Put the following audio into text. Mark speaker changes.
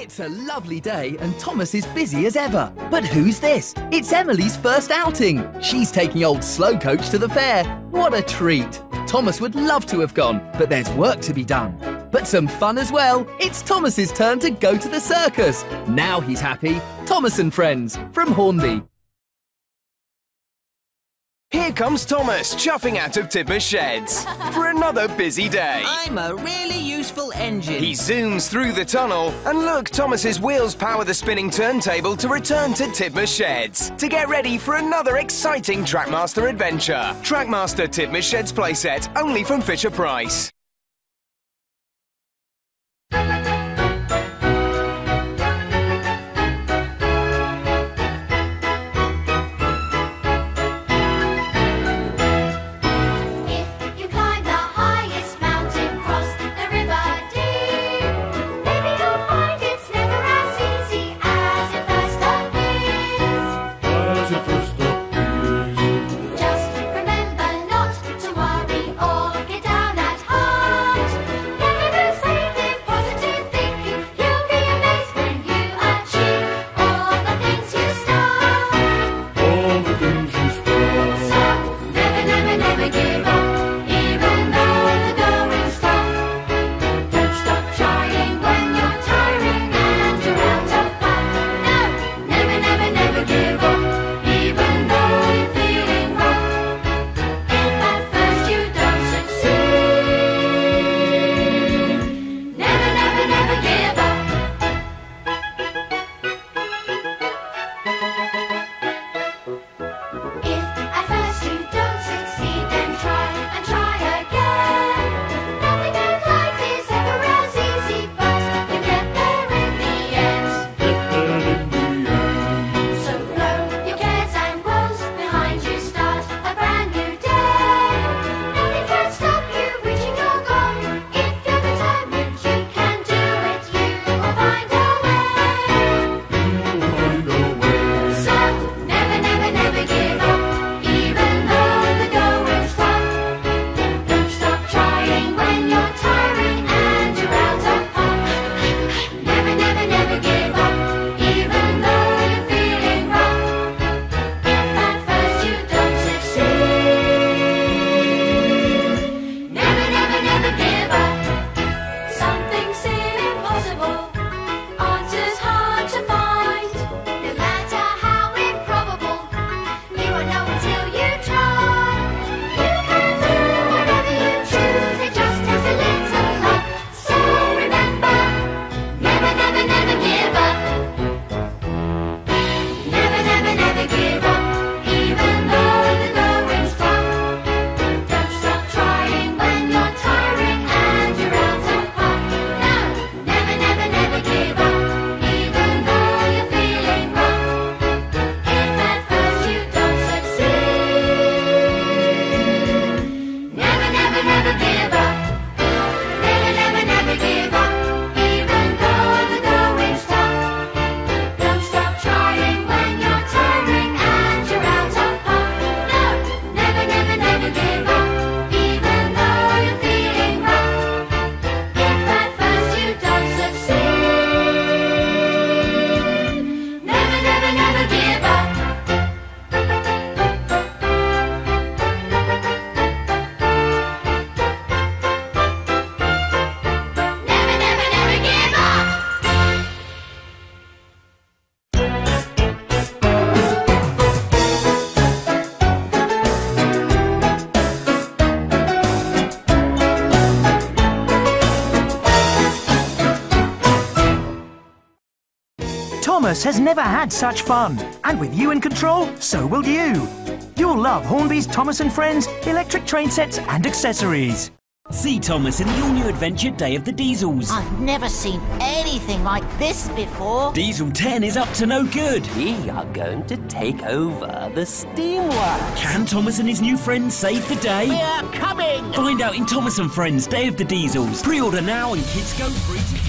Speaker 1: It's a lovely day and Thomas is busy as ever. But who's this? It's Emily's first outing. She's taking old Slow Coach to the fair. What a treat. Thomas would love to have gone, but there's work to be done. But some fun as well. It's Thomas's turn to go to the circus. Now he's happy. Thomas and Friends from Hornby.
Speaker 2: Here comes Thomas, chuffing out of Tidmouth Sheds for another busy day.
Speaker 3: I'm a really useful engine.
Speaker 2: He zooms through the tunnel, and look, Thomas's wheels power the spinning turntable to return to Tidmouth Sheds to get ready for another exciting Trackmaster adventure. Trackmaster Tidmouth Sheds playset, only from Fisher Price.
Speaker 4: Thomas has never had such fun. And with you in control, so will you. You'll love Hornby's Thomas and Friends electric train sets and accessories.
Speaker 5: See Thomas in the all-new adventure Day of the Diesels.
Speaker 6: I've never seen anything like this before.
Speaker 5: Diesel 10 is up to no good.
Speaker 7: We are going to take over the steamworks.
Speaker 5: Can Thomas and his new friends save the day?
Speaker 6: We're coming!
Speaker 5: Find out in Thomas and Friends Day of the Diesels. Pre-order now and kids go free to